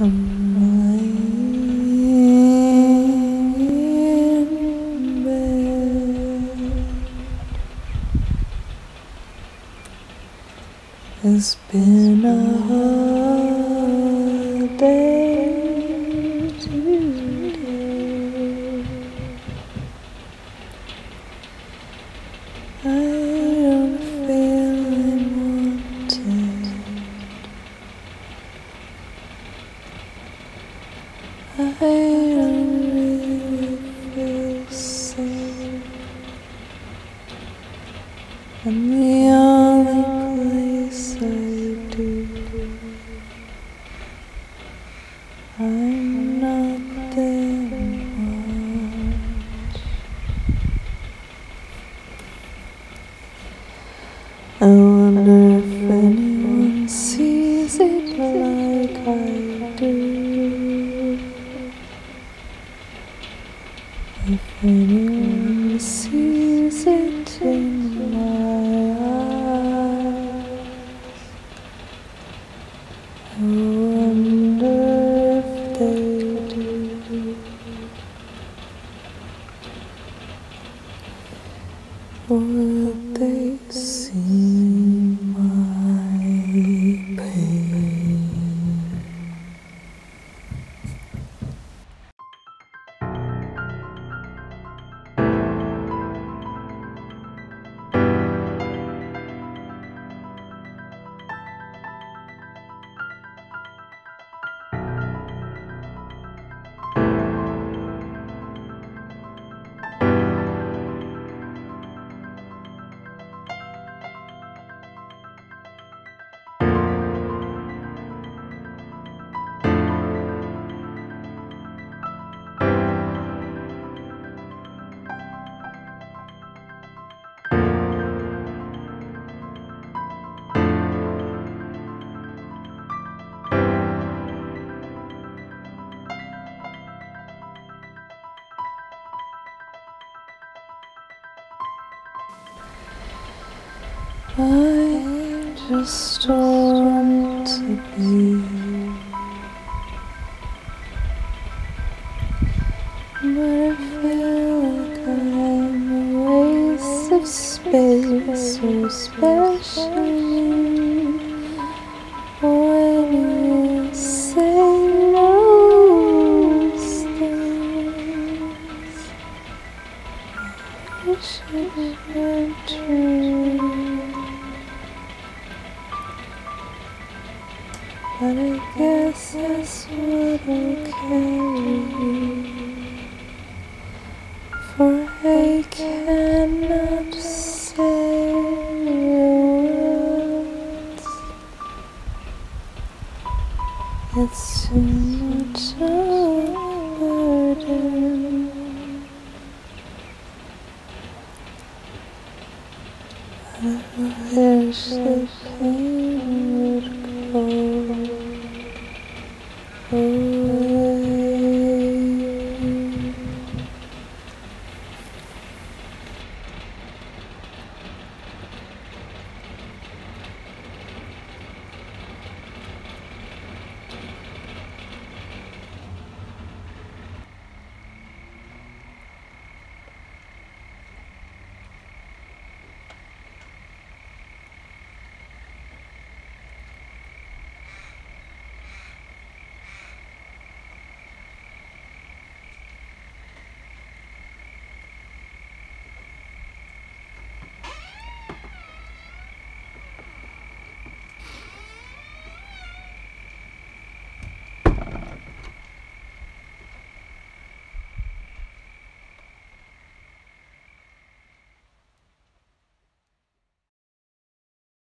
It's been a hard day And the only place I do, I'm not there. I wonder if anyone sees it like I anyone sees it in my eyes, I wonder if they do. Would they see I just want to be. But I feel like I'm a waste of space, so especially But I guess that's what I'll carry. For I cannot say words. It's too much of a burden. I wish the pain